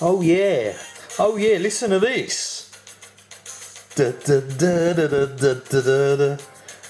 Oh yeah. Oh yeah, listen to this.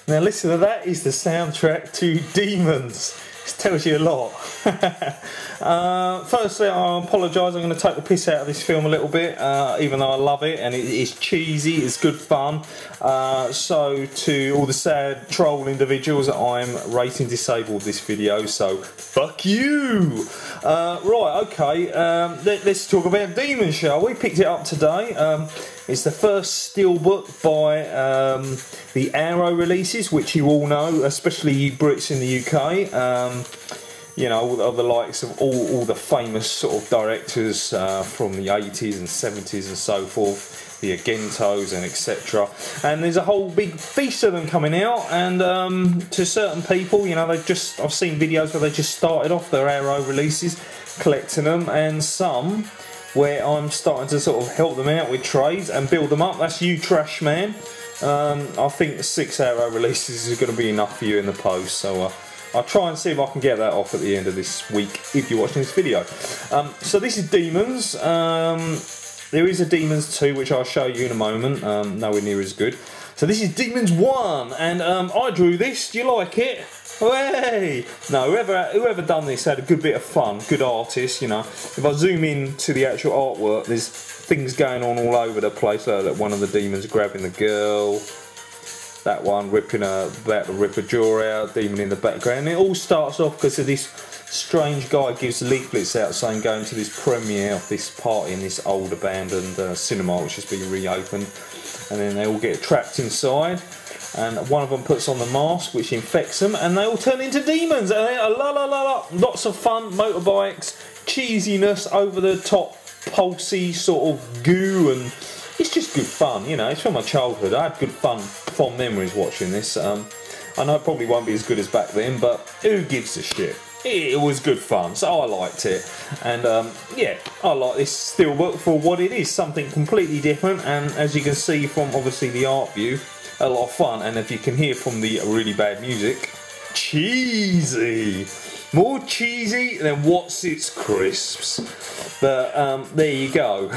Now listen to that is the soundtrack to Demons. This tells you a lot. uh, firstly, I apologise. I'm going to take the piss out of this film a little bit, uh, even though I love it and it is cheesy. It's good fun. Uh, so, to all the sad troll individuals, I'm rating disabled this video. So, fuck you. Uh, right. Okay. Um, let, us talk about Demons, shall we? Picked it up today. Um, it's the first steelbook by um, the Arrow releases, which you all know, especially you Brits in the UK. You know, all the, likes of all, all the famous sort of directors uh, from the 80s and 70s and so forth, the Argentos and etc. And there's a whole big feast of them coming out, and um, to certain people, you know, they've just, I've seen videos where they just started off their Arrow releases, collecting them, and some where I'm starting to sort of help them out with trades and build them up. That's you, Trash Man. Um, I think six arrow releases is going to be enough for you in the post, so uh, I'll try and see if I can get that off at the end of this week if you're watching this video. Um, so this is Demons. Um, there is a Demons 2 which I'll show you in a moment, um, nowhere near as good. So this is Demons 1 and um, I drew this, do you like it? Hey! No, whoever whoever done this had a good bit of fun, good artist, you know. If I zoom in to the actual artwork, there's things going on all over the place. Like that one of the demons grabbing the girl, that one ripping a to rip a jaw out, demon in the background. And it all starts off because of this strange guy gives leaflets out saying going to this premiere of this party in this old abandoned uh, cinema which has been reopened, and then they all get trapped inside and one of them puts on the mask which infects them and they all turn into demons and they are la la la la lots of fun motorbikes cheesiness over the top pulsy sort of goo and it's just good fun you know it's from my childhood I had good fun fond memories watching this um, I know it probably won't be as good as back then but who gives a shit it was good fun, so I liked it. And um, yeah, I like this steelbook for what it is, something completely different. And as you can see from obviously the art view, a lot of fun. And if you can hear from the really bad music, cheesy. More cheesy than what's its crisps. But um, there you go.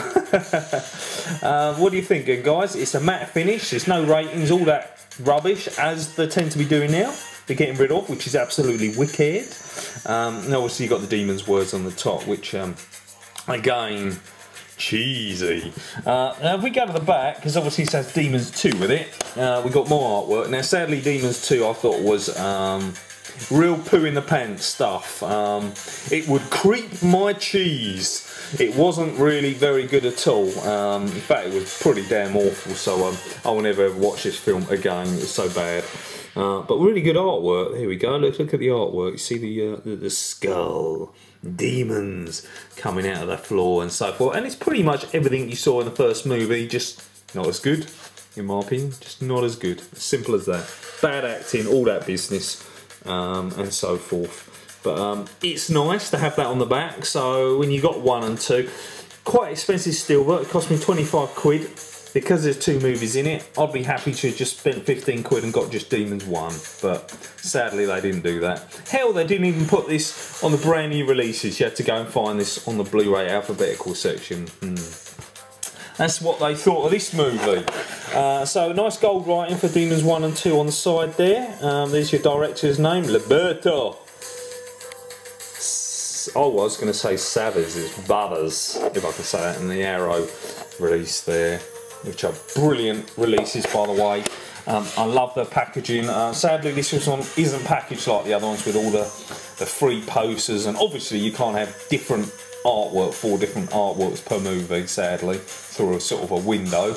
uh, what do you think, guys? It's a matte finish. There's no ratings, all that rubbish as they tend to be doing now. They're getting rid of, which is absolutely wicked. Um, and obviously, you've got the demon's words on the top, which um, again cheesy. Uh, now if we go to the back, because obviously it says Demons 2 with it, uh, we got more artwork. Now sadly Demons 2 I thought was um, real poo in the pants stuff. Um, it would creep my cheese. It wasn't really very good at all. Um, in fact it was pretty damn awful so um, I will never ever watch this film again. It was so bad. Uh, but really good artwork. Here we go. Look, look at the artwork. You see the, uh, the, the skull demons coming out of the floor and so forth. And it's pretty much everything you saw in the first movie, just not as good, in my opinion. Just not as good. Simple as that. Bad acting, all that business, um, and so forth. But um, it's nice to have that on the back. So when you got one and two, quite expensive steelbook. It cost me 25 quid because there's two movies in it, I'd be happy to have just spent 15 quid and got just Demons 1, but sadly they didn't do that. Hell, they didn't even put this on the brand new releases. You had to go and find this on the Blu-ray alphabetical section. Hmm. That's what they thought of this movie. Uh, so, nice gold writing for Demons 1 and 2 on the side there. Um, there's your director's name, Liberto. I was going to say Savage, it's Butters, if I can say that in the arrow release there which are brilliant releases by the way. Um, I love the packaging. Uh, sadly, this one isn't packaged like the other ones with all the, the free posters, and obviously you can't have different artwork, four different artworks per movie, sadly, through a sort of a window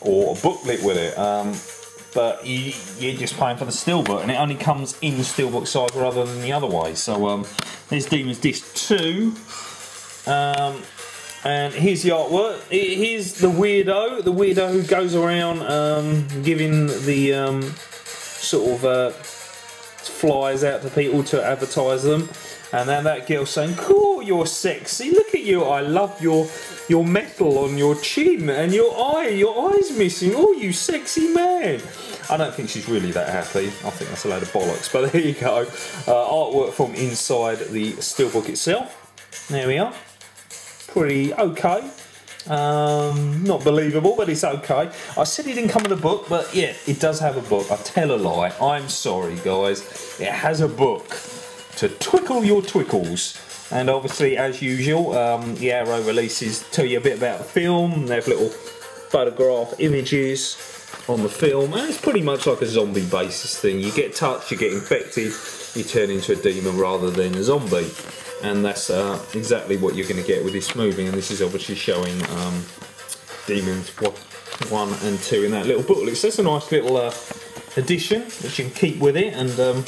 or a booklet with it. Um, but you, are just paying for the steelbook, and it only comes in steelbook size rather than the other way. So um, there's Demons Disc 2. Um, and here's the artwork. Here's the weirdo, the weirdo who goes around um, giving the um, sort of uh, flyers out to people to advertise them. And then that girl saying, "Cool, you're sexy. Look at you. I love your your metal on your chin and your eye. Your eye's missing. Oh, you sexy man." I don't think she's really that happy. I think that's a load of bollocks. But there you go. Uh, artwork from inside the steelbook itself. There we are pretty okay. Um, not believable, but it's okay. I said it didn't come with a book, but yeah, it does have a book. I tell a lie. I'm sorry, guys. It has a book to twickle your twickles. And obviously, as usual, um, the Arrow releases tell you a bit about the film. They have little photograph images on the film, and it's pretty much like a zombie basis thing. You get touched, you get infected, you turn into a demon rather than a zombie and that's uh, exactly what you're going to get with this movie and this is obviously showing um, Demons 1 and 2 in that little booklet so it's a nice little uh, addition which you can keep with it and um,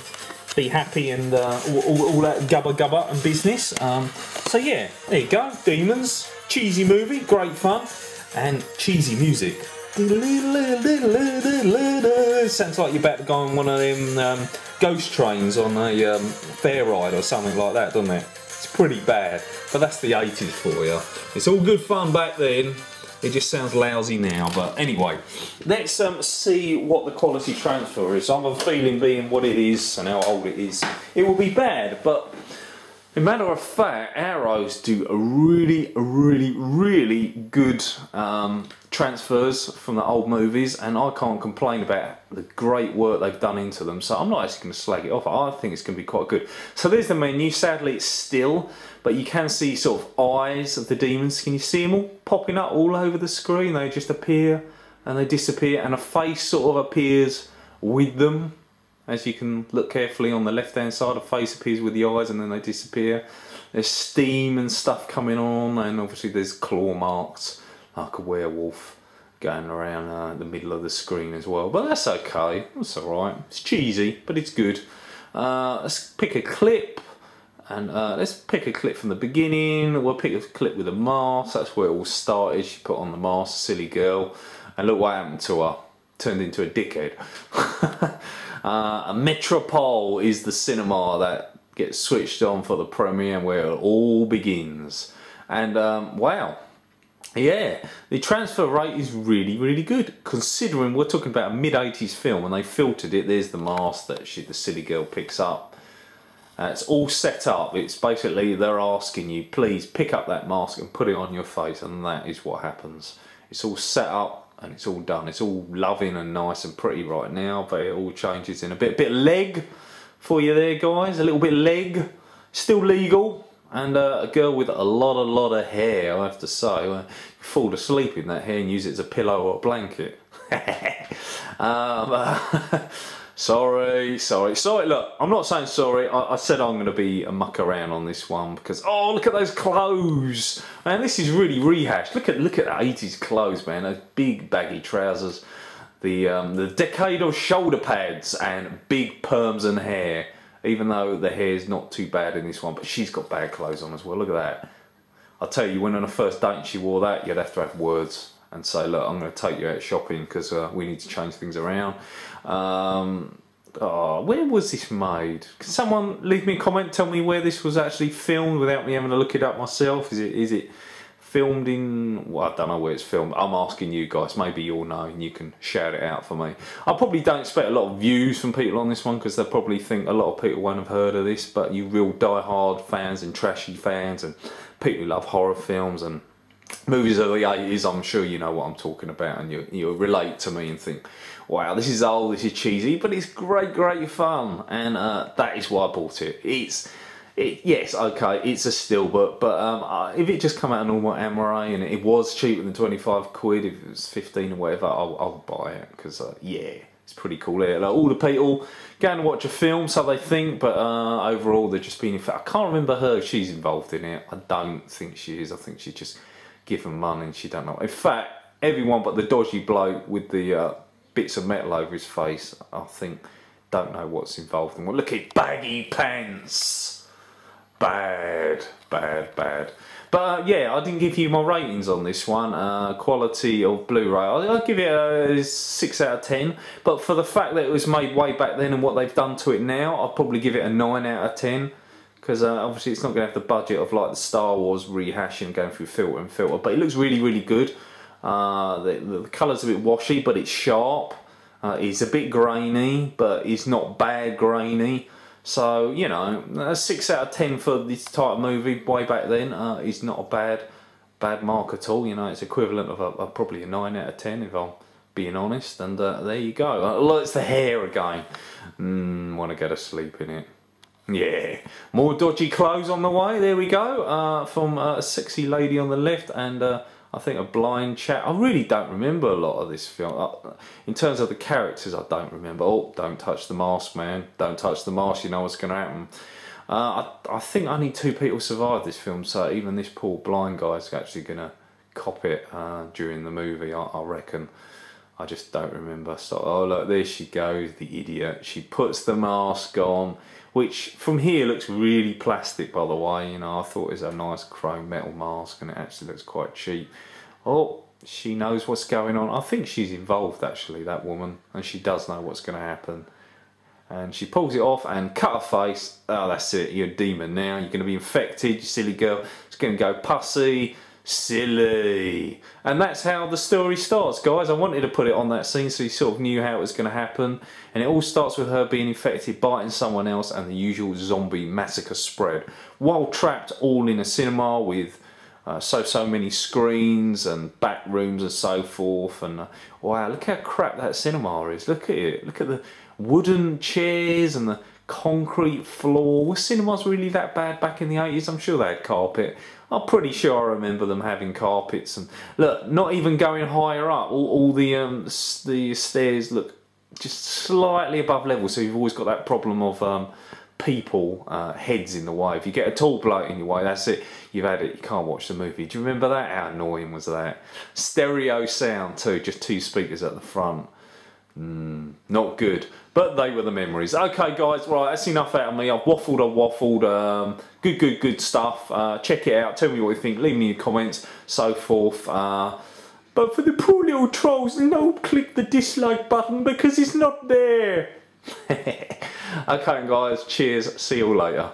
be happy and uh, all, all, all, that gubba gubba and business um, so yeah there you go Demons cheesy movie great fun and cheesy music sounds like you're about to go on one of them um, ghost trains on a um, fair ride or something like that, doesn't it? It's pretty bad, but that's the 80s for you. It's all good fun back then. It just sounds lousy now, but anyway, let's um, see what the quality transfer is. I'm a feeling being what it is and how old it is, it will be bad, but in matter of fact, Arrows do a really, really, really good um, transfers from the old movies, and I can't complain about the great work they've done into them. So I'm not actually going to slag it off. I think it's going to be quite good. So there's the menu. Sadly, it's still, but you can see sort of eyes of the demons. Can you see them all popping up all over the screen? They just appear and they disappear, and a face sort of appears with them. As you can look carefully on the left hand side, a face appears with the eyes and then they disappear. There's steam and stuff coming on, and obviously there's claw marks like a werewolf going around uh, the middle of the screen as well. But that's okay, that's alright. It's cheesy, but it's good. Uh, let's pick a clip and uh, let's pick a clip from the beginning. We'll pick a clip with a mask, that's where it all started. She put on the mask, silly girl, and look what happened to her. Turned into a dickhead. uh, Metropol is the cinema that gets switched on for the premiere where it all begins. And um, wow, yeah, the transfer rate is really, really good. Considering we're talking about a mid-80s film and they filtered it, there's the mask that she, the silly girl picks up. Uh, it's all set up. It's basically they're asking you, please pick up that mask and put it on your face, and that is what happens. It's all set up and it's all done. It's all loving and nice and pretty right now, but it all changes in a bit. A bit of leg for you there, guys. A little bit leg. Still legal and uh, a girl with a lot, a lot of hair, I have to say. Fall asleep in that hair and use it as a pillow or a blanket. um, uh, sorry, sorry, sorry. Look, I'm not saying sorry. I, I said I'm going to be a muck around on this one because oh, look at those clothes, man. This is really rehashed. Look at look at the 80s clothes, man. Those big baggy trousers, the um, the decade of shoulder pads and big perms and hair even though the hair is not too bad in this one, but she's got bad clothes on as well. Look at that. I'll tell you, when on a first date she wore that, you'd have to have words and say, look, I'm going to take you out shopping because uh, we need to change things around. Um, oh, where was this made? Can someone leave me a comment, tell me where this was actually filmed without me having to look it up myself? Is it is it filmed in, well, I don't know where it's filmed. I'm asking you guys. Maybe you'll know and you can shout it out for me. I probably don't expect a lot of views from people on this one because they probably think a lot of people won't have heard of this. But you real die-hard fans and trashy fans and people who love horror films and movies of the 80s, I'm sure you know what I'm talking about and you, you relate to me and think, wow, this is old, this is cheesy, but it's great, great fun. And uh, that is why I bought it. It's it, yes, okay, it's a still, but but um, uh, if it just come out of normal Amaray and it was cheaper than twenty five quid, if it was fifteen or whatever, I'll, I'll buy it because uh, yeah, it's pretty cool. Like all the people going to watch a film, so they think, but uh, overall they're just being. In fact. I can't remember her. She's involved in it. I don't think she is. I think she just given money and she don't know. In fact, everyone but the dodgy bloke with the uh, bits of metal over his face, I think, don't know what's involved in what. Look at baggy pants bad, bad, bad. But yeah, I didn't give you my ratings on this one. Uh, quality of Blu-ray, I'll, give it a six out of ten. But for the fact that it was made way back then and what they've done to it now, I'll probably give it a nine out of ten. Because uh, obviously it's not going to have the budget of like the Star Wars rehashing, going through filter and filter. But it looks really, really good. Uh, the, the colour's a bit washy, but it's sharp. Uh, it's a bit grainy, but it's not bad grainy. So, you know, a 6 out of 10 for this type of movie way back then uh, is not a bad bad mark at all. You know, it's equivalent of a, a probably a nine out of ten if I'm being honest. And uh, there you go. Uh, look, it's the hair again. Mm, Want to go to sleep in it. Yeah, more dodgy clothes on the way. There we go. Uh, from a sexy lady on the left and uh, I think a blind chat. I really don't remember a lot of this film. In terms of the characters, I don't remember. Oh, don't touch the mask, man. Don't touch the mask. You know what's going to happen. Uh, I, I think only two people survived this film, so even this poor blind guy is actually going to cop it uh, during the movie, I, I reckon. I just don't remember. So, oh look, there she goes, the idiot. She puts the mask on, which from here looks really plastic, by the way. You know, I thought was a nice chrome metal mask, and it actually looks quite cheap. Oh, she knows what's going on. I think she's involved actually, that woman, and she does know what's going to happen. And she pulls it off and cut her face. Oh, that's it. You're a demon now. You're going to be infected, you silly girl. It's going to go pussy silly. And that's how the story starts, guys. I wanted to put it on that scene so you sort of knew how it was going to happen. And it all starts with her being infected, biting someone else, and the usual zombie massacre spread. While trapped all in a cinema with uh, so, so many screens and back rooms and so forth. And uh, wow, look how crap that cinema is. Look at it. Look at the wooden chairs and the concrete floor. Was cinemas really that bad back in the 80s? I'm sure they had carpet. I'm pretty sure I remember them having carpets and look, not even going higher up. All, all the um, the stairs look just slightly above level, so you've always got that problem of um, people uh, heads in the way. If you get a tall bloke in your way, that's it. You've had it. You can't watch the movie. Do you remember that? How annoying was that? Stereo sound too. Just two speakers at the front. Mm, not good. But they were the memories. Okay, guys, right, that's enough out of me. I've waffled, I've waffled. Um, good, good, good stuff. Uh, check it out. Tell me what you think. Leave me your comments, so forth. Uh, but for the poor little trolls, no click the dislike button because it's not there. okay, guys, cheers. See you all later.